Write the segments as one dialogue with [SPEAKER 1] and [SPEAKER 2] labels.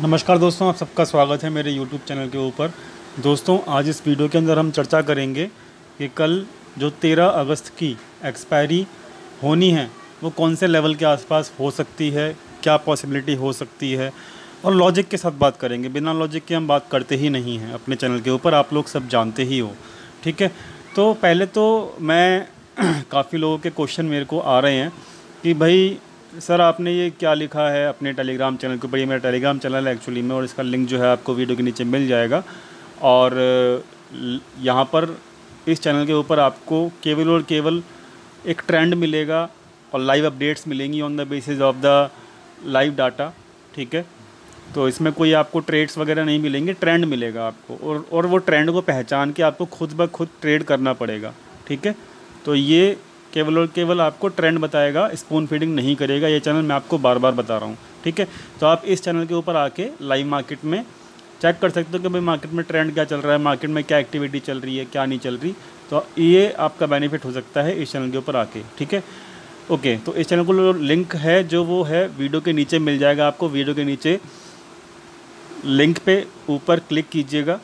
[SPEAKER 1] नमस्कार दोस्तों, आप सबका स्वागत है मेरे YouTube चैनल के ऊपर। दोस्तों, आज इस वीडियो के अंदर हम चर्चा करेंगे कि कल जो 13 अगस्त की एक्सपायरी होनी है, वो कौन से लेवल के आसपास हो सकती है, क्या पॉसिबिलिटी हो सकती है, और लॉजिक के साथ बात करेंगे। बिना लॉजिक के हम बात करते ही नहीं हैं, अपने चैनल के ऊपर, आप लोग सब जानते ही हो, ठीक है? तो पहले तो मैं काफ़ी लोगों के क्वेश्चन मेरे को आ रहे हैं कि भाई सर, आपने ये क्या लिखा है अपने टेलीग्राम चैनल के ऊपर? ये मेरा टेलीग्राम चैनल है एक्चुअली में, और इसका लिंक जो है आपको वीडियो के नीचे मिल जाएगा। और यहाँ पर इस चैनल के ऊपर आपको केवल और केवल एक ट्रेंड मिलेगा और लाइव अपडेट्स मिलेंगी on the basis of the live data ठीक है? तो इसमें कोई आपको ट्रेड्स वगैरह नहीं मिलेंगे ट्रेंड मिलेगा आपको। और और वो ट्रेंड को पहचान के आपको खुद ब खुद ट्रेड करना पड़ेगा, ठीक है? तो ये केवल और केवल आपको ट्रेंड बताएगा स्पून फीडिंग नहीं करेगा, ये चैनल मैं आपको बार बार बता रहा हूँ, ठीक है? तो आप इस चैनल के ऊपर आके लाइव मार्केट में चेक कर सकते हो कि भाई मार्केट में ट्रेंड क्या चल रहा है मार्केट में क्या एक्टिविटी चल रही है, क्या नहीं चल रही। तो ये आपका बेनिफिट हो सकता है इस चैनल के ऊपर आके, ठीक है? ओके तो इस चैनल को लिंक है जो वो है वीडियो के नीचे मिल जाएगा आपको वीडियो के नीचे लिंक पे ऊपर क्लिक कीजिएगा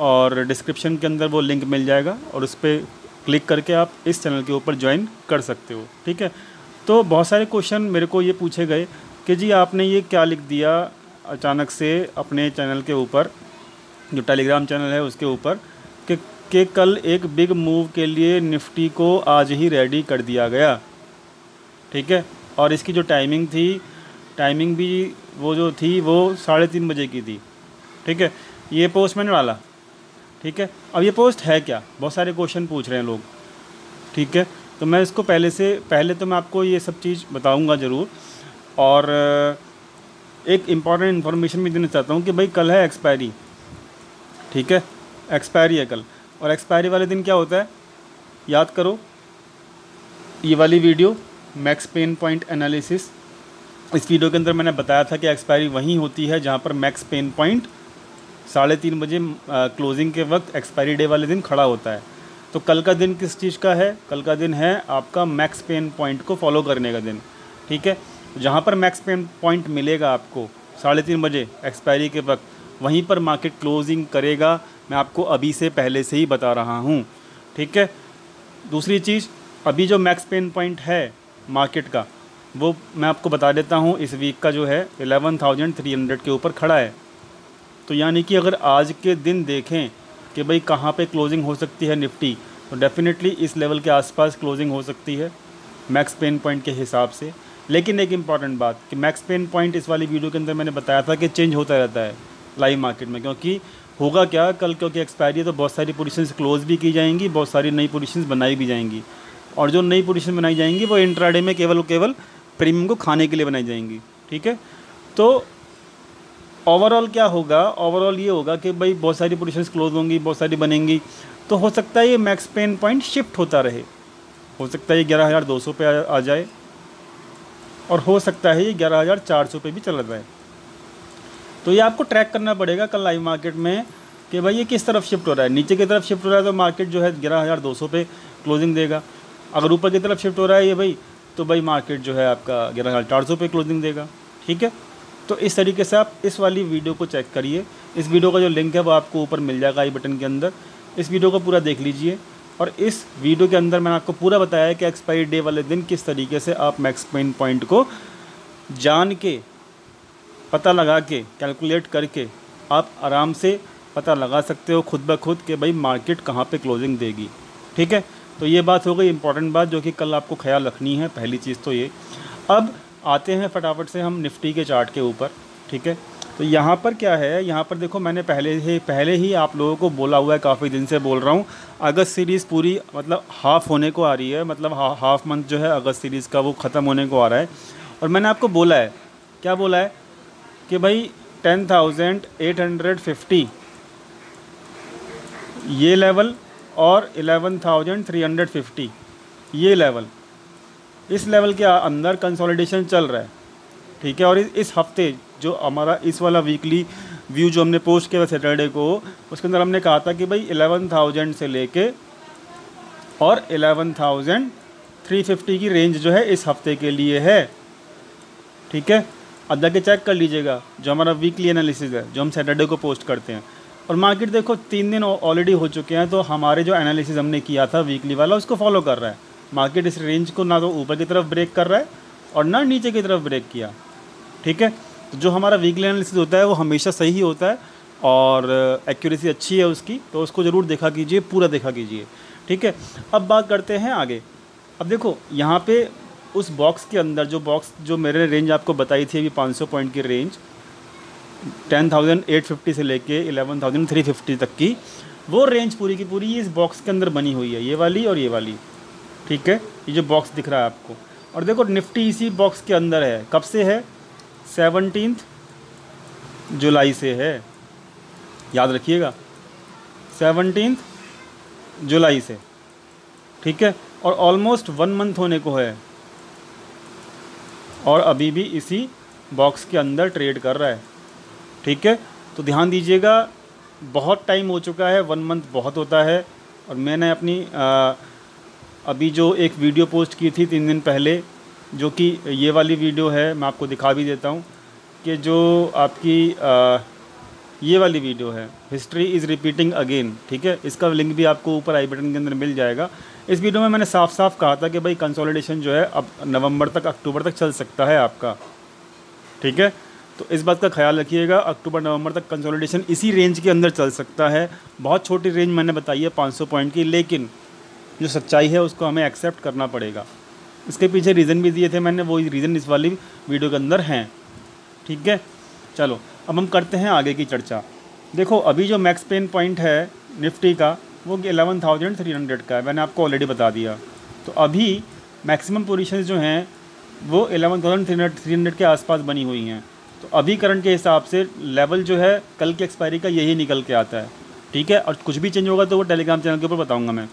[SPEAKER 1] और डिस्क्रिप्शन के अंदर वो लिंक मिल जाएगा और उस पर क्लिक करके आप इस चैनल के ऊपर ज्वाइन कर सकते हो, ठीक है? तो बहुत सारे क्वेश्चन मेरे को ये पूछे गए कि जी आपने ये क्या लिख दिया अचानक से अपने चैनल के ऊपर, जो टेलीग्राम चैनल है उसके ऊपर, कि कि कल एक बिग मूव के लिए निफ्टी को आज ही रेडी कर दिया गया, ठीक है? और इसकी जो टाइमिंग थी, टाइमिंग भी वो जो थी वो साढ़े तीन बजे की थी, ठीक है? ये पोस्ट मैंने डाला ठीक है? अब ये पोस्ट है क्या? बहुत सारे क्वेश्चन पूछ रहे हैं लोग। ठीक है? तो मैं इसको पहले से, पहले तो मैं आपको ये सब चीज़ बताऊँगा ज़रूर। और एक इंपॉर्टेंट इन्फॉर्मेशन भी देना चाहता हूँ कि भाई कल है एक्सपायरी ठीक है? एक्सपायरी है कल। और एक्सपायरी वाले दिन क्या होता है? याद करो, ये वाली video max pain point analysis इस वीडियो के अंदर मैंने बताया था कि एक्सपायरी वहीं होती है जहाँ पर मैक्स पेन पॉइंट साढ़े तीन बजे क्लोजिंग के वक्त एक्सपायरी डे वाले दिन खड़ा होता है। तो कल का दिन किस चीज़ का है? कल का दिन है आपका मैक्स पेन पॉइंट को फॉलो करने का दिन, ठीक है? जहाँ पर मैक्स पेन पॉइंट मिलेगा आपको, साढ़े तीन बजे एक्सपायरी के वक्त, वहीं पर मार्केट क्लोजिंग करेगा। मैं आपको अभी से पहले से ही बता रहा हूँ, ठीक है? दूसरी चीज़, अभी जो मैक्स पेन पॉइंट है मार्केट का, वो मैं आपको बता देता हूँ, इस वीक का जो है एलेवन थाउज़ेंड थ्री हंड्रेड के ऊपर खड़ा है। तो यानी कि अगर आज के दिन देखें कि भाई कहाँ पे क्लोजिंग हो सकती है निफ्टी तो डेफिनेटली इस लेवल के आसपास क्लोजिंग हो सकती है मैक्स पेन पॉइंट के हिसाब से। लेकिन एक इंपॉर्टेंट बात कि मैक्स पेन पॉइंट इस वाली वीडियो के अंदर मैंने बताया था कि चेंज होता रहता है लाइव मार्केट में, क्योंकि होगा क्या, कल क्योंकि एक्सपायरी है तो बहुत सारी पोजिशन क्लोज भी की जाएँगी, बहुत सारी नई पोजिशन बनाई भी जाएँगी। और जो नई पोजिशन बनाई जाएँगी वो इंट्राडे में केवल केवल प्रीमियम को खाने के लिए बनाई जाएँगी, ठीक है? तो ओवरऑल क्या होगा? ओवरऑल ये होगा कि भाई बहुत सारी पोजिशन क्लोज होंगी बहुत सारी बनेंगी। तो हो सकता है ये मैक्स पेन पॉइंट शिफ्ट होता रहे। हो सकता है ये ग्यारह हज़ार दो सौ पे आ, जाए। और हो सकता है ये ग्यारह हज़ार चार सौ पे भी चला जाए। तो ये आपको ट्रैक करना पड़ेगा कल लाइव मार्केट में कि भाई ये किस तरफ़ शिफ्ट हो रहा है। नीचे की तरफ़ शिफ्ट हो रहा है तो मार्केट जो है ग्यारह हज़ार दो सौ पे क्लोजिंग देगा। अगर ऊपर की तरफ़ शिफ्ट हो रहा है ये भाई तो भाई मार्केट जो है आपका ग्यारह हज़ार चार सौ पे क्लोजिंग देगा। ठीक है? तो इस तरीके से आप इस वाली वीडियो को चेक करिए। इस वीडियो का जो लिंक है वो आपको ऊपर मिल जाएगा आई बटन के अंदर। इस वीडियो को पूरा देख लीजिए और इस वीडियो के अंदर मैंने आपको पूरा बताया है कि एक्सपायरी डे वाले दिन किस तरीके से आप मैक्स पेन पॉइंट को जान के, पता लगा के, कैलकुलेट करके आप आराम से पता लगा सकते हो खुद ब खुद कि भाई मार्केट कहाँ पे क्लोजिंग देगी। ठीक है? तो ये बात हो गई, इंपॉर्टेंट बात जो कि कल आपको ख्याल रखनी है, पहली चीज़ तो ये। अब आते हैं फटाफट से हम निफ्टी के चार्ट के ऊपर, ठीक है? तो यहाँ पर क्या है? यहाँ पर देखो मैंने पहले ही पहले ही आप लोगों को बोला हुआ है, काफ़ी दिन से बोल रहा हूँ। अगस्त सीरीज़ पूरी मतलब हाफ़ होने को आ रही है मतलब हाफ़ मंथ जो है अगस्त सीरीज़ का वो ख़त्म होने को आ रहा है। और मैंने आपको बोला है, क्या बोला है? कि भाई ten thousand eight hundred fifty, ये लेवल और eleven thousand three hundred fifty, ये लेवल। इस लेवल के अंदर कंसोलिडेशन चल रहा है। ठीक है? और इस हफ़्ते जो हमारा, इस वाला वीकली व्यू जो हमने पोस्ट किया सैटरडे को, उसके अंदर हमने कहा था कि भाई एलेवन थाउज़ेंड से लेके और एलेवन थाउज़ेंड थ्री फिफ्टी की रेंज जो है इस हफ़्ते के लिए है। ठीक है? अब जाके चेक कर लीजिएगा, जो हमारा वीकली एनालिसिस है, जो हम सैटरडे को पोस्ट करते हैं। और मार्केट देखो, तीन दिन ऑलरेडी हो चुके हैं तो हमारे जो एनालिसिस हमने किया था वीकली वाला, उसको फॉलो कर रहा है। मार्केट इस रेंज को ना तो ऊपर की तरफ़ ब्रेक कर रहा है और ना नीचे की तरफ़ ब्रेक किया। ठीक है? तो जो हमारा वीकली एनालिसिस होता है वो हमेशा सही ही होता है और एक्यूरेसी अच्छी है उसकी तो उसको ज़रूर देखा कीजिए पूरा देखा कीजिए। ठीक है? अब बात करते हैं आगे। अब देखो यहाँ पे उस बॉक्स के अंदर जो बॉक्स जो मेरे रेंज आपको बताई थी अभी 500 पॉइंट की रेंज 10,850 से लेके 11,350 तक की वो रेंज पूरी की पूरी इस बॉक्स के अंदर बनी हुई है ये वाली और ये वाली। ठीक है? ये जो बॉक्स दिख रहा है आपको। और देखो निफ्टी इसी बॉक्स के अंदर है। कब से है? सेवनटीन जुलाई से है। याद रखिएगा। सेवनटीन जुलाई से। ठीक है? और ऑलमोस्ट वन मंथ होने को है। और अभी भी इसी बॉक्स के अंदर ट्रेड कर रहा है। ठीक है? तो ध्यान दीजिएगा बहुत टाइम हो चुका है। वन मंथ बहुत होता है। और मैंने अपनी आ, अभी जो एक वीडियो पोस्ट की थी तीन दिन पहले जो कि ये वाली वीडियो है मैं आपको दिखा भी देता हूँ कि जो आपकी आ, ये वाली वीडियो है हिस्ट्री इज़ रिपीटिंग अगेन ठीक है? इसका लिंक भी आपको ऊपर आई बटन के अंदर मिल जाएगा। इस वीडियो में मैंने साफ़ साफ़ कहा था कि भाई कंसोलिडेशन जो है अब नवंबर तक अक्टूबर तक चल सकता है आपका ठीक है? तो इस बात का ख्याल रखिएगा अक्टूबर नवंबर तक कंसोलिडेशन इसी रेंज के अंदर चल सकता है। बहुत छोटी रेंज मैंने बताई है 500 पॉइंट की लेकिन जो सच्चाई है उसको हमें एक्सेप्ट करना पड़ेगा। इसके पीछे रीज़न भी दिए थे मैंने, वो रीज़न इस वाली वीडियो के अंदर हैं। ठीक है? चलो, अब हम करते हैं आगे की चर्चा। देखो, अभी जो मैक्स पेन पॉइंट है निफ्टी का, वो एलेवन थाउज़ेंड थ्री हंड्रेड का है। मैंने आपको ऑलरेडी बता दिया। तो अभी मैक्सिमम पोजीशंस जो हैं, वो eleven thousand three hundred three hundred के आसपास बनी हुई हैं। तो अभी करंट के हिसाब से लेवल जो है, कल की एक्सपायरी का यही निकल के आता है। ठीक है? और कुछ भी चेंज होगा तो वो टेलीग्राम चैनल के ऊपर बताऊँगा मैं।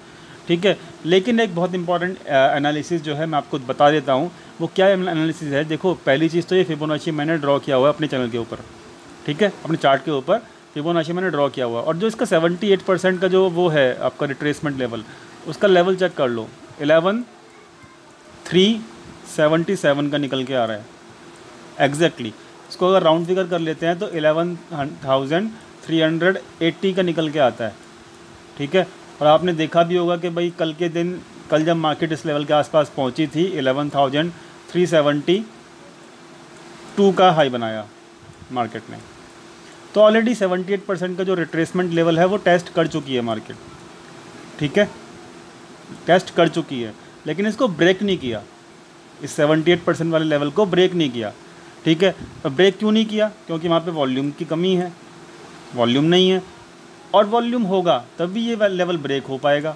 [SPEAKER 1] ठीक है? लेकिन एक बहुत इंपॉर्टेंट एनालिसिस जो है मैं आपको बता देता हूँ, वो क्या एनालिसिस है? देखो, पहली चीज़ तो ये फिबोनाची मैंने ड्रॉ किया हुआ है अपने चैनल के ऊपर, ठीक है? अपने चार्ट के ऊपर फिबोनाची मैंने ड्रॉ किया हुआ और जो इसका 78 परसेंट का जो वो है आपका रिट्रेसमेंट लेवल उसका लेवल चेक कर लो। एलेवन थ्री सेवेंटी सेवन का निकल के आ रहा है। Exactly exactly. इसको अगर राउंड फिगर कर लेते हैं तो eleven thousand three hundred eighty का निकल के आता है। ठीक है? और आपने देखा भी होगा कि भाई कल के दिन, कल जब मार्केट इस लेवल के आसपास पहुँची थी eleven thousand three seventy two का हाई बनाया मार्केट ने। तो ऑलरेडी 78 परसेंट का जो रिट्रेसमेंट लेवल है, वो टेस्ट कर चुकी है मार्केट ठीक है? टेस्ट कर चुकी है। लेकिन इसको ब्रेक नहीं किया। इस 78 परसेंट वाले लेवल को ब्रेक नहीं किया। ठीक है? ब्रेक क्यों नहीं किया? क्योंकि वहाँ पे वॉल्यूम की कमी है। वॉल्यूम नहीं है। और वॉल्यूम होगा, तब भी ये लेवल ब्रेक हो पाएगा।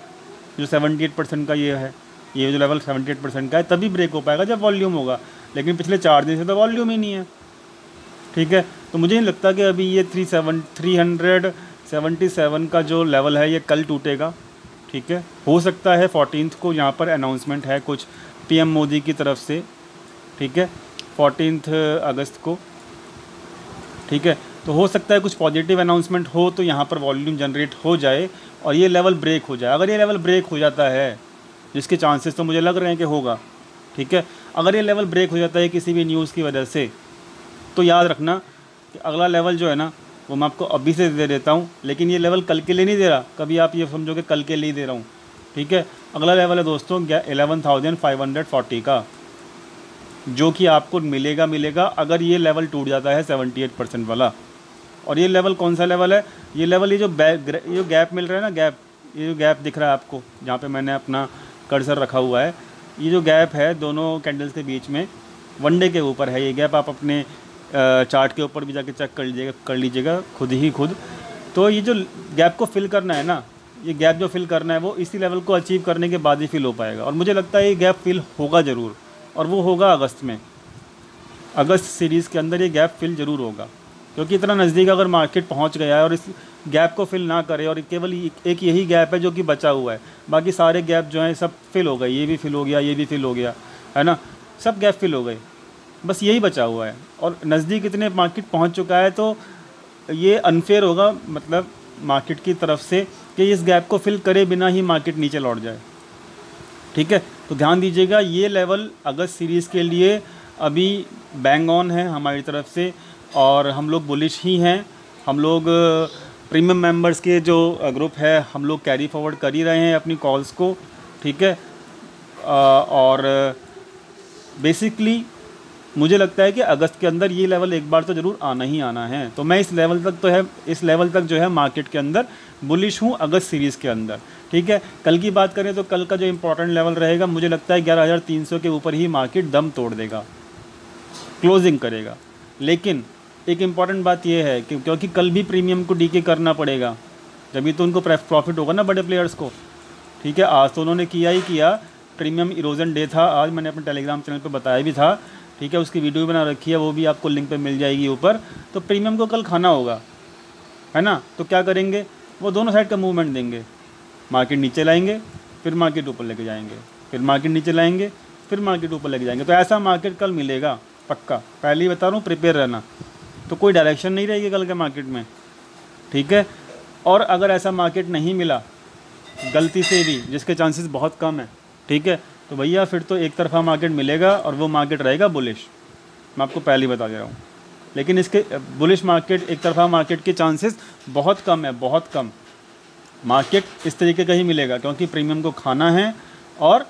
[SPEAKER 1] जो 78 परसेंट का ये है, ये जो लेवल 78 परसेंट का है, तभी ब्रेक हो पाएगा जब वॉल्यूम होगा। लेकिन पिछले चार दिन से तो वॉल्यूम ही नहीं है। ठीक है? तो मुझे नहीं लगता कि अभी ये three seven three hundred seventy seven का जो लेवल है, ये कल टूटेगा। ठीक है? हो सकता है फोर्टीन को यहाँ पर अनाउंसमेंट है कुछ पीएम मोदी की तरफ़ से। ठीक है? फोर्टीन अगस्त को। ठीक है? तो हो सकता है कुछ पॉजिटिव अनाउंसमेंट हो तो यहाँ पर वॉल्यूम जनरेट हो जाए और ये लेवल ब्रेक हो जाए। अगर ये लेवल ब्रेक हो जाता है, जिसके चांसेस तो मुझे लग रहे हैं कि होगा, ठीक है? अगर ये लेवल ब्रेक हो जाता है किसी भी न्यूज़ की वजह से तो याद रखना कि अगला लेवल जो है ना, वो मैं आपको अभी से दे देता हूँ, लेकिन ये लेवल कल के लिए नहीं दे रहा। कभी आप ये समझो कि कल के लिए दे रहा हूँ, ठीक है? अगला लेवल है दोस्तों eleven thousand five hundred forty का, जो कि आपको मिलेगा मिलेगा, अगर ये लेवल टूट जाता है सेवेंटी एट परसेंट वाला। और ये लेवल कौन सा लेवल है? ये लेवल ये जो ये जो गैप मिल रहा है ना गैप ये जो गैप दिख रहा है आपको, जहाँ पे मैंने अपना कर्सर रखा हुआ है, ये जो गैप है दोनों कैंडल्स के बीच में वनडे के ऊपर है ये गैप आप अपने चार्ट के ऊपर भी जाके चेक कर लीजिएगा कर लीजिएगा, खुद ही खुद। तो ये जो गैप को फिल करना है ना, ये गैप जो फिल करना है, वो इसी लेवल को अचीव करने के बाद ही फिल हो पाएगा। और मुझे लगता है ये गैप फिल होगा ज़रूर, और वो होगा अगस्त में। अगस्त सीरीज़ के अंदर ये गैप फिल ज़रूर होगा। क्योंकि इतना नज़दीक अगर मार्केट पहुँच गया है और इस गैप को फिल ना करे और केवल एक यही गैप है जो कि बचा हुआ है। बाकी सारे गैप जो हैं सब फिल हो गए। ये भी फिल हो गया, ये भी फिल हो गया, है ना? सब गैप फिल हो गए। बस यही बचा हुआ है। और नज़दीक इतने मार्केट पहुँच चुका है तो ये अनफेयर होगा मतलब मार्केट की तरफ़ से कि इस गैप को फिल करे बिना ही मार्केट नीचे लौट जाए। ठीक है? तो ध्यान दीजिएगा, ये लेवल अगस्त सीरीज़ के लिए अभी बैंग ऑन है हमारी तरफ़ से। और हम लोग बुलिश ही हैं। हम लोग प्रीमियम मेंबर्स के जो ग्रुप है, हम लोग कैरी फॉरवर्ड कर ही रहे हैं अपनी कॉल्स को, ठीक है? और बेसिकली मुझे लगता है कि अगस्त के अंदर ये लेवल एक बार तो ज़रूर आना ही आना है। तो मैं इस लेवल तक तो है, इस लेवल तक जो है मार्केट के अंदर बुलिश हूँ अगस्त सीरीज़ के अंदर, ठीक है? कल की बात करें तो कल का जो इम्पोर्टेंट लेवल रहेगा, मुझे लगता है ग्यारह हज़ार तीन सौ के ऊपर ही मार्केट दम तोड़ देगा क्लोजिंग करेगा। लेकिन एक इंपॉर्टेंट बात यह है कि क्योंकि कल भी प्रीमियम को डी करना पड़ेगा। जब तो उनको प्रॉफिट होगा ना बड़े प्लेयर्स को। ठीक है, आज तो उन्होंने किया ही किया। प्रीमियम इरोजन डे था, आज मैंने अपने टेलीग्राम चैनल पर बताया भी था। ठीक है, उसकी वीडियो भी बना रखी है, वो भी आपको लिंक पे मिल जाएगी ऊपर। तो प्रीमियम को कल खाना होगा। है ना? तो क्या करेंगे? वो दोनों साइड का मूवमेंट देंगे। मार्केट नीचे लाएँगे, फिर मार्केट ऊपर लेके जाएँगे। फिर मार्केट नीचे लाएँगे, फिर मार्केट ऊपर लेके जाएँगे। तो ऐसा मार्केट कल मिलेगा, पक्का। पहले ही बता रहा हूँ प्रिपेयर रहना। तो कोई डायरेक्शन नहीं रहेगी कल के मार्केट में। ठीक है? और अगर ऐसा मार्केट नहीं मिला, गलती से भी, जिसके चांसेस बहुत कम है, ठीक है? तो भैया, फिर तो एक तरफा मार्केट मिलेगा और वो मार्केट रहेगा बुलिश मैं आपको पहले ही बता दे रहा हूँ। लेकिन इसके बुलिश मार्केट एक तरफा मार्केट के चांसेस बहुत कम है, बहुत कम। मार्केट इस तरीके का ही मिलेगा, क्योंकि प्रीमियम को खाना है और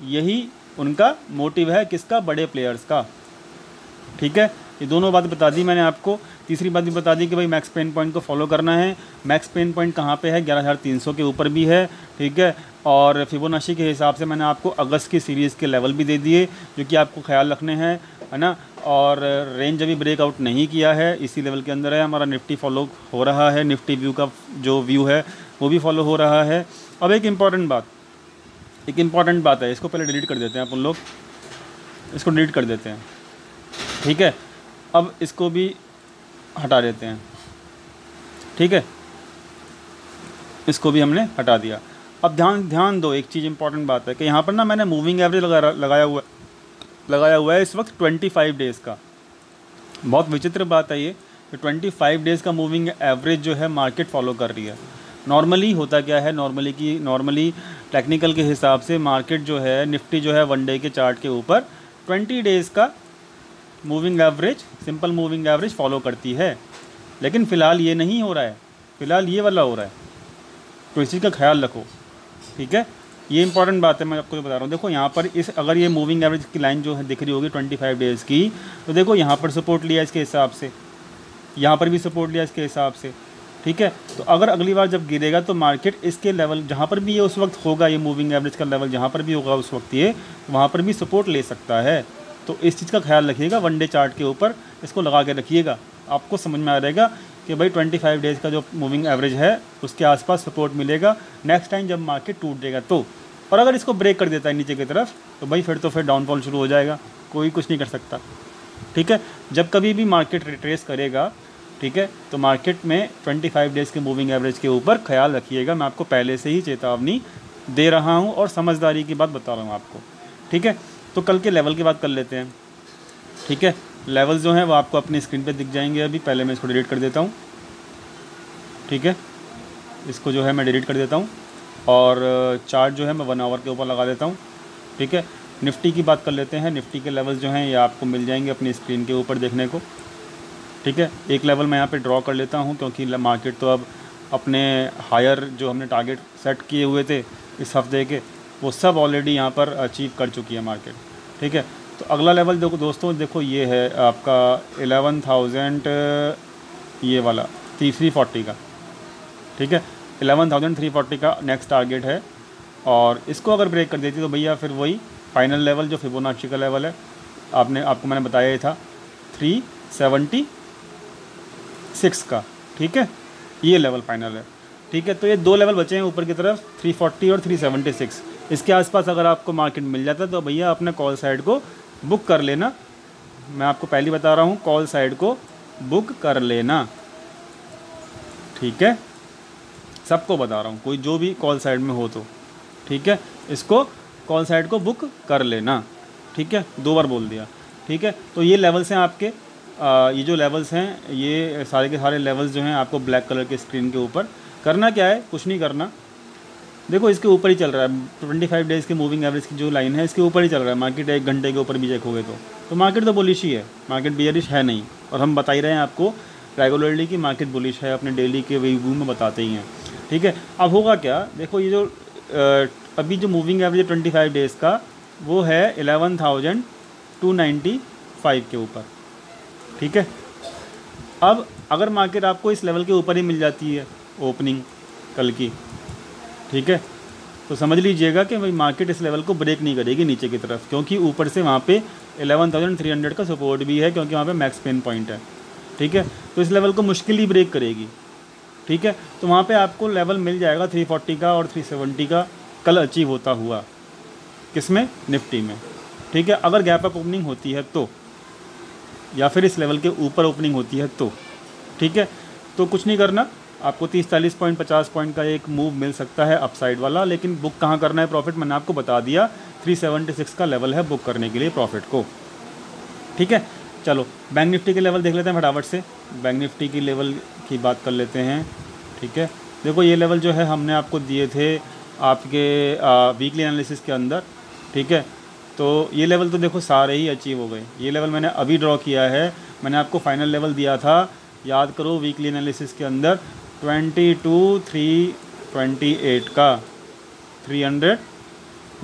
[SPEAKER 1] यही उनका मोटिव है किसका? बड़े प्लेयर्स का। ठीक है? ये दोनों बात बता दी मैंने आपको। तीसरी बात भी बता दी कि भाई मैक्स पेन पॉइंट को फॉलो करना है। मैक्स पेन पॉइंट कहाँ पे है? ग्यारह हज़ार तीन सौ के ऊपर भी है, ठीक है? और फिबोनाशी के हिसाब से मैंने आपको अगस्त की सीरीज़ के लेवल भी दे दिए, जो कि आपको ख्याल रखने हैं, है ना? और रेंज अभी ब्रेकआउट नहीं किया है, इसी लेवल के अंदर है। हमारा निफ्टी फॉलो हो रहा है निफ्टी व्यू का जो व्यू है, वो भी फॉलो हो रहा है। अब एक इंपॉर्टेंट बात, एक इंपॉर्टेंट बात है, इसको पहले डिलीट कर देते हैं अपन लोग। इसको डिलीट कर देते हैं, ठीक है? अब इसको भी हटा देते हैं। ठीक है? इसको भी हमने हटा दिया। अब ध्यान ध्यान दो, एक चीज़ इंपॉर्टेंट बात है कि यहाँ पर ना मैंने मूविंग एवरेज लगा लगाया हुआ लगाया हुआ है इस वक्त ट्वेंटी फाइव डेज़ का। बहुत विचित्र बात है ये कि ट्वेंटी फाइव डेज़ का मूविंग एवरेज जो है मार्केट फॉलो कर रही है। नॉर्मली होता क्या है? नॉर्मली की नॉर्मली टेक्निकल के हिसाब से मार्केट जो है, निफ्टी जो है वन डे के चार्ट के ऊपर ट्वेंटी डेज़ का moving average simple moving average follow करती है। लेकिन फ़िलहाल ये नहीं हो रहा है। फ़िलहाल ये वाला हो रहा है। तो इसी का ख्याल रखो। ठीक है? ये इंपॉर्टेंट बात है, मैं आपको बता रहा हूँ। देखो, यहाँ पर इस, अगर ये मूविंग एवरेज की लाइन जो है दिख रही होगी ट्वेंटी फाइव डेज़ की तो देखो, यहाँ पर सपोर्ट लिया इसके हिसाब से। यहाँ पर भी सपोर्ट लिया इसके हिसाब से। ठीक है? तो अगर अगली बार जब गिरेगा तो मार्केट इसके लेवल जहाँ पर भी ये उस वक्त होगा, ये मूविंग एवरेज का लेवल जहाँ पर भी होगा उस वक्त ये, वहाँ पर भी सपोर्ट ले सकता है। तो इस चीज़ का ख्याल रखिएगा वन डे चार्ट के ऊपर इसको लगा के रखिएगा। आपको समझ में आ रहेगा कि भाई 25 डेज़ का जो मूविंग एवरेज है, उसके आसपास सपोर्ट मिलेगा। नेक्स्ट टाइम जब मार्केट टूट देगा तो। और अगर इसको ब्रेक कर देता है नीचे की तरफ़ तो भाई फिर तो फिर डाउनफॉल शुरू हो जाएगा। कोई कुछ नहीं कर सकता। ठीक है? जब कभी भी मार्केट रिट्रेस करेगा, ठीक है तो मार्केट में 25 डेज़ के मूविंग एवरेज के ऊपर ख्याल रखिएगा। मैं आपको पहले से ही चेतावनी दे रहा हूँ और समझदारी की बात बता रहा हूँ आपको। ठीक है? तो कल के लेवल की बात कर लेते हैं। ठीक है? लेवल जो हैं, वो आपको अपनी स्क्रीन पे दिख जाएँगे अभी। पहले मैं इसको डिलीट कर देता हूँ। ठीक है? इसको जो है, मैं डिलीट कर देता हूँ। और चार्ट जो है, मैं वन आवर के ऊपर लगा देता हूँ। ठीक है? निफ्टी की बात कर लेते हैं। निफ्टी के लेवल्स जो हैं, ये आपको मिल जाएँगे अपनी स्क्रीन के ऊपर देखने को। ठीक है? एक लेवल मैं यहाँ पे ड्रॉ कर लेता हूँ, क्योंकि मार्केट तो अब अपने हायर जो हमने टारगेट सेट किए हुए थे इस हफ़्ते के, वो सब ऑलरेडी यहाँ पर अचीव कर चुकी है मार्केट ठीक है? तो अगला लेवल देखो दोस्तों, देखो ये है आपका एलेवन थाउज़ेंड ये वाला थ्री थ्री फोर्टी का। ठीक है? एलेवन थाउज़ेंड थ्री फोर्टी का नेक्स्ट टारगेट है। और इसको अगर ब्रेक कर देती तो भैया फिर वही फाइनल लेवल जो फिबोनाची का लेवल है, आपने, आपको मैंने बताया ही था थ्री सेवेंटी सिक्स का। ठीक है? ये लेवल फाइनल है। ठीक है? तो ये दो लेवल बचे हैं ऊपर की तरफ़ थ्री फोर्टी और थ्री सेवेंटी सिक्स इसके आसपास अगर आपको मार्केट मिल जाता तो भैया अपने कॉल साइड को बुक कर लेना। मैं आपको पहले बता रहा हूँ कॉल साइड को बुक कर लेना। ठीक है? सबको बता रहा हूँ कोई जो भी कॉल साइड में हो तो। ठीक है? इसको कॉल साइड को बुक कर लेना। ठीक है? दो बार बोल दिया। ठीक है? तो ये लेवल्स हैं आपके। आ, ये जो लेवल्स हैं ये सारे के सारे लेवल्स जो हैं आपको ब्लैक कलर के स्क्रीन के ऊपर। करना क्या है? कुछ नहीं करना। देखो, इसके ऊपर ही चल रहा है। ट्वेंटी फाइव डेज़ की मूविंग एवरेज की जो लाइन है, इसके ऊपर ही चल रहा है। मार्केट एक घंटे के ऊपर भी देखोगे तो। तो मार्केट तो बुलिश ही है। मार्केट बियरिश है नहीं। और हम बता ही रहे हैं आपको रेगुलरली कि मार्केट बुलिश है, अपने डेली के व्यू में बताते ही हैं। ठीक है? अब होगा क्या? देखो, ये जो अभी जो moving average twenty five days का, वो है eleven thousand two ninety five के ऊपर। ठीक है? अब अगर मार्केट आपको इस लेवल के ऊपर ही मिल जाती है ओपनिंग कल की ठीक है? तो समझ लीजिएगा कि भाई मार्केट इस लेवल को ब्रेक नहीं करेगी नीचे की तरफ़ क्योंकि ऊपर से वहाँ पे 11,300 का सपोर्ट भी है क्योंकि वहाँ पे मैक्स पेन पॉइंट है। ठीक है? तो इस लेवल को मुश्किल ही ब्रेक करेगी। ठीक है? तो वहाँ पे आपको लेवल मिल जाएगा 340 का और 370 का कल अचीव होता हुआ। किसमें निफ्टी में। ठीक है? अगर गैप अप ओपनिंग होती है तो या फिर इस लेवल के ऊपर ओपनिंग होती है तो। ठीक है? तो कुछ नहीं करना। आपको तीस चालीस पॉइंट पचास पॉइंट का एक मूव मिल सकता है अपसाइड वाला लेकिन बुक कहाँ करना है प्रॉफिट मैंने आपको बता दिया थ्री सेवेंटी सिक्स का लेवल है बुक करने के लिए प्रॉफिट को। ठीक है? चलो बैंक निफ्टी के लेवल देख लेते हैं फटाफट से। बैंक निफ्टी की लेवल की बात कर लेते हैं। ठीक है? देखो ये लेवल जो है हमने आपको दिए थे आपके आ, वीकली एनालिसिस के अंदर। ठीक है? तो ये लेवल तो देखो सारे ही अचीव हो गए। ये लेवल मैंने अभी ड्रॉ किया है। मैंने आपको फाइनल लेवल दिया था। याद करो वीकली एनालिसिस के अंदर twenty two three twenty eight का। Three hundred?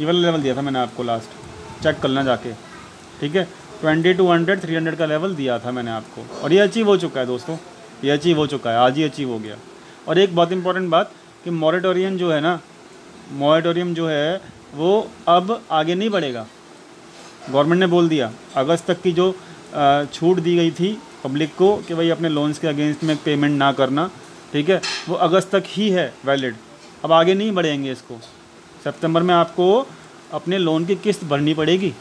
[SPEAKER 1] ये वाला लेवल दिया था मैंने आपको लास्ट चेक करना जाके। ठीक है? Twenty two hundred, three hundred का लेवल दिया था मैंने आपको। और ये अचीव हो चुका है दोस्तों। ये अचीव हो चुका है। आज ही अचीव हो गया। और एक बहुत इंपॉर्टेंट बात कि मॉरेटोरियम जो है ना मॉरेटोरियम जो है, वो अब आगे नहीं बढ़ेगा। गवर्नमेंट ने बोल दिया, अगस्त तक की जो छूट दी गई थी पब्लिक को कि भाई अपने लोन्स के अगेंस्ट में पेमेंट ना करना। ठीक है? वो अगस्त तक ही है वैलिड अब आगे नहीं बढ़ेंगे इसको। सितंबर में आपको अपने लोन की किस्त भरनी पड़ेगी।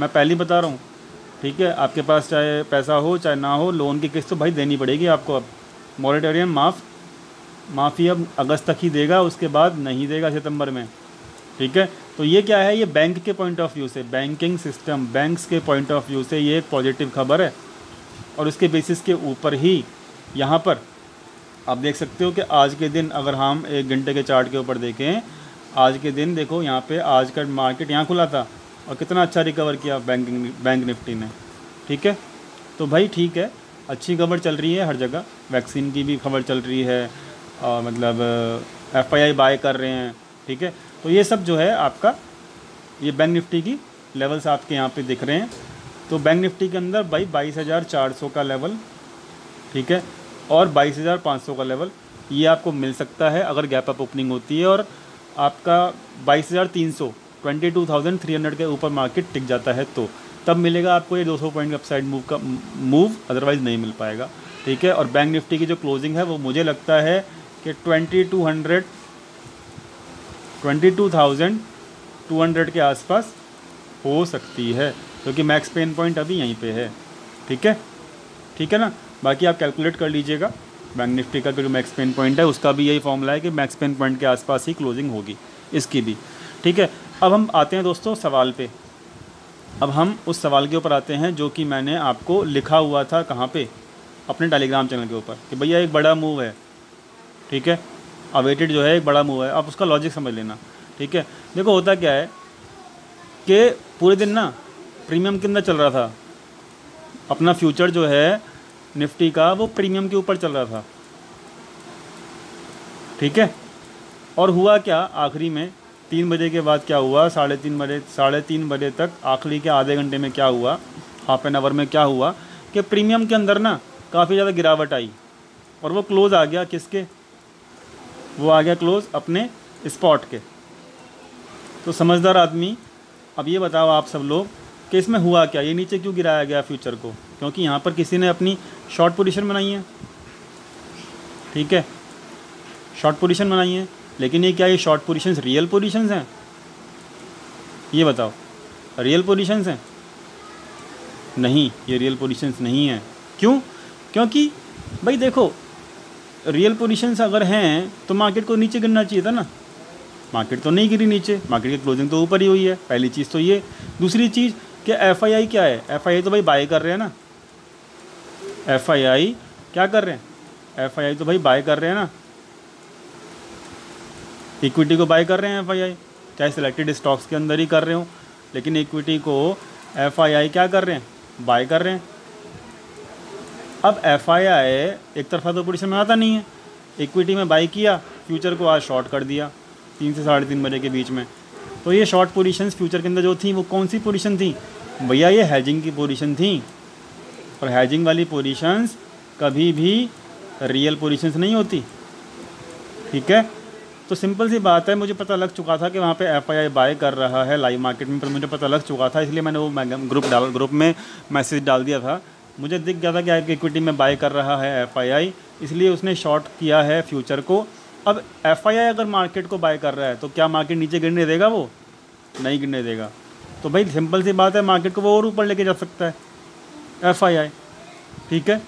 [SPEAKER 1] मैं पहले ही बता रहा हूँ। ठीक है? आपके पास चाहे पैसा हो, चाहे ना हो लोन की किस्त तो भाई देनी पड़ेगी आपको अब। मॉरिटोरियम माफ़, माफ़ी अब अगस्त तक ही देगा, उसके बाद नहीं देगा सितंबर में। ठीक है? तो ये क्या है? ये बैंक के पॉइंट ऑफ़ व्यू से बैंकिंग सिस्टम बैंक्स के पॉइंट ऑफ़ व्यू से ये एक पॉजिटिव खबर है। और उसके बेसिस के ऊपर ही, यहाँ पर आप देख सकते हो कि आज के दिन अगर हम एक घंटे के चार्ट के ऊपर देखें, आज के दिन देखो यहाँ पे आज का मार्केट यहाँ खुला था और कितना अच्छा रिकवर किया बैंकिंग बैंक निफ्टी ने। ठीक है? तो भाई ठीक है, अच्छी खबर चल रही है हर जगह। वैक्सीन की भी खबर चल रही है और मतलब एफ़ आई आई बाय कर रहे हैं। ठीक है? तो ये सब जो है आपका, ये बैंक निफ्टी की लेवल्स आपके यहाँ पे दिख रहे हैं। तो बैंक निफ्टी के अंदर भाई बाईस हज़ार चार सौ का लेवल ठीक है? और बाईस हज़ार पाँच सौ का लेवल ये आपको मिल सकता है अगर गैप अप ओपनिंग होती है और आपका बाईस हज़ार तीन सौ twenty two thousand three hundred के ऊपर मार्केट टिक जाता है तो। तब मिलेगा आपको ये दो सौ पॉइंट अपसाइड मूव का मूव अदरवाइज़ नहीं मिल पाएगा। ठीक है? और बैंक निफ्टी की जो क्लोजिंग है, वो मुझे लगता है कि twenty two hundred twenty two thousand two hundred के आसपास हो सकती है, क्योंकि मैक्स पेन पॉइंट अभी यहीं पे है। ठीक है? ठीक है ना? बाकी आप कैलकुलेट कर लीजिएगा। बैंक निफ्टी का जो मैक्स पेन पॉइंट है, उसका भी यही फॉर्मूला है कि मैक्स पेन पॉइंट के आसपास ही क्लोजिंग होगी, इसकी भी। ठीक है, अब हम आते हैं दोस्तों सवाल पे। अब हम उस सवाल के ऊपर आते हैं जो कि मैंने आपको लिखा हुआ था कहाँ पे? अपने टेलीग्राम चैनल के ऊपर, कि भैया एक बड़ा मूव है। ठीक है अवेटेड जो है एक बड़ा मूव है। आप उसका लॉजिक समझ लेना। ठीक है, देखो होता क्या है कि पूरे दिन ना प्रीमियम कितना चल रहा था। अपना फ्यूचर जो है निफ्टी का वो प्रीमियम के ऊपर चल रहा था। ठीक है? और हुआ क्या आखिरी में? तीन बजे के बाद क्या हुआ? साढ़े तीन बजे, साढ़े तीन बजे तक आखिरी के आधे घंटे में क्या हुआ? हाफ़ एन आवर में क्या हुआ? कि प्रीमियम के अंदर ना काफ़ी ज़्यादा गिरावट आई। और वो क्लोज़ आ गया किसके? वो आ गया क्लोज़ अपने स्पॉट के। तो समझदार आदमी, अब ये बताओ आप सब लोग कि इसमें हुआ क्या? ये नीचे क्यों गिराया गया फ्यूचर को? क्योंकि यहाँ पर किसी ने अपनी शॉर्ट पोजीशन बनाई है। ठीक है? शॉर्ट पोजीशन बनाई है। लेकिन ये क्या, ये शॉर्ट पोजीशंस रियल पोजीशंस हैं? ये बताओ। रियल पोजीशंस हैं? नहीं, ये रियल पोजीशंस नहीं हैं। क्यों? क्योंकि, भाई देखो रियल पोजीशंस अगर हैं तो मार्केट को नीचे गिरना चाहिए था ना। मार्केट तो नहीं गिरी नीचे। मार्केट की क्लोजिंग तो ऊपर ही हुई है। पहली चीज़ तो ये। दूसरी चीज़ कि एफ़ आई आई क्या है? एफ़ आई आई तो भाई बाय कर रहे हैं ना। एफ़ आई आई क्या कर रहे हैं? एफ़ आई आई तो भाई बाय कर रहे हैं ना। इक्विटी को बाय कर रहे हैं एफ़ आई आई चाहे सिलेक्टेड स्टॉक्स के अंदर ही कर रहे हो, लेकिन इक्विटी को एफ़ आई आई क्या कर रहे हैं? बाय कर रहे हैं। अब एफ़ आई आई एक तरफा तो पोजिशन में आता नहीं है। इक्विटी में बाई किया फ्यूचर को आज शॉर्ट कर दिया, तीन से साढ़े तीन बजे के बीच में। तो ये शॉर्ट पोजीशंस फ्यूचर के अंदर जो थी, वो कौन सी पोजीशन थी? भैया, ये हैजिंग की पोजीशन थी। और हैजिंग वाली पोजीशंस कभी भी रियल पोजीशंस नहीं होती। ठीक है? तो सिंपल सी बात है, मुझे पता लग चुका था कि वहाँ पे एफ़ आई आई बाय कर रहा है लाइव मार्केट में, पर मुझे पता लग चुका था, इसलिए मैंने वो ग्रुप डाल ग्रुप में मैसेज डाल दिया था। मुझे दिख गया था कि इक्विटी में बाय कर रहा है एफ़ आई आई इसलिए उसने शॉर्ट किया है फ्यूचर को। अब एफ़ आई आई अगर मार्केट को बाय कर रहा है तो क्या मार्केट नीचे गिरने देगा वो? नहीं गिरने देगा। तो भाई सिंपल सी बात है मार्केट को वो और ऊपर लेके जा सकता है एफ़ आई आई ठीक है?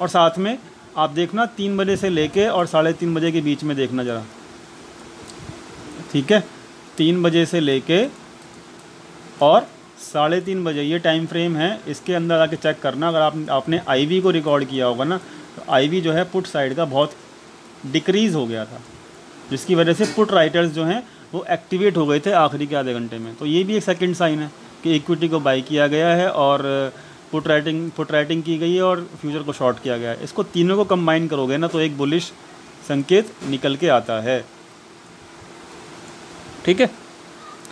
[SPEAKER 1] और साथ में आप देखना, तीन बजे से लेके और साढ़े तीन बजे के बीच में देखना ज़रा। ठीक है? तीन बजे से लेके और साढ़े तीन बजे, ये टाइम फ्रेम है, इसके अंदर आके चेक करना। अगर आप, आपने आईवी को रिकॉर्ड किया होगा ना तो आईवी जो है पुट साइड का बहुत डिक्रीज़ हो गया था, जिसकी वजह से पुट राइटर्स जो हैं, वो एक्टिवेट हो गए थे आखिरी के आधे घंटे में। तो ये भी एक सेकंड साइन है कि इक्विटी को बाई किया गया है और पुट राइटिंग पुट राइटिंग की गई है और फ्यूचर को शॉर्ट किया गया है। इसको तीनों को कंबाइन करोगे ना तो एक बुलिश संकेत निकल के आता है। ठीक है?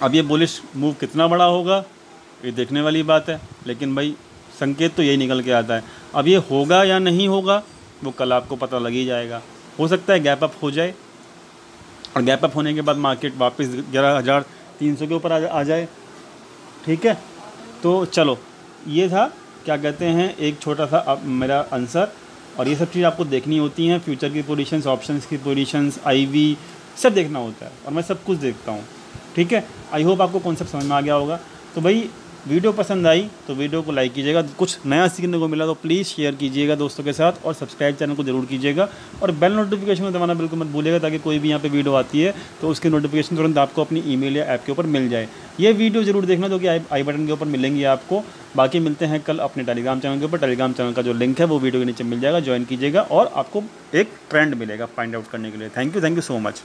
[SPEAKER 1] अब ये बुलिश मूव कितना बड़ा होगा, ये देखने वाली बात है, लेकिन भाई संकेत तो यही निकल के आता है। अब ये होगा या नहीं होगा, वो कल आपको पता लग ही जाएगा। हो सकता है गैप अप हो जाए। और गैप अप होने के बाद मार्केट वापस ग्यारह हज़ार तीन सौ के ऊपर आ जाए। ठीक है? तो चलो, ये था, क्या कहते हैं, एक छोटा सा अब मेरा आंसर और ये सब चीज़ आपको देखनी होती हैं फ्यूचर की पोजीशंस ऑप्शंस की पोजीशंस आईवी सब देखना होता है। और मैं सब कुछ देखता हूँ। ठीक है? आई होप आपको कॉन्सेप्ट समझ में आ गया होगा। तो भाई वीडियो पसंद आई तो वीडियो को लाइक कीजिएगा। कुछ नया सीखने को मिला तो प्लीज़ शेयर कीजिएगा दोस्तों के साथ और सब्सक्राइब चैनल को ज़रूर कीजिएगा। और बेल नोटिफिकेशन को दबाना बिल्कुल मत भूलिएगा ताकि कोई भी यहाँ पे वीडियो आती है तो उसकी नोटिफिकेशन तुरंत आपको अपनी ईमेल या ऐप के ऊपर मिल जाए। ये वीडियो ज़रूर देखना जो कि आई बटन के ऊपर मिलेंगी आपको। बाकी मिलते हैं कल अपने टेलीग्राम चैनल के ऊपर। टेलीग्राम चैनल का जो लिंक है वो वीडियो के नीचे मिल जाएगा। ज्वाइन कीजिएगा और आपको एक ट्रेंड मिलेगा फाइंड आउट करने के लिए। Thank you thank you so much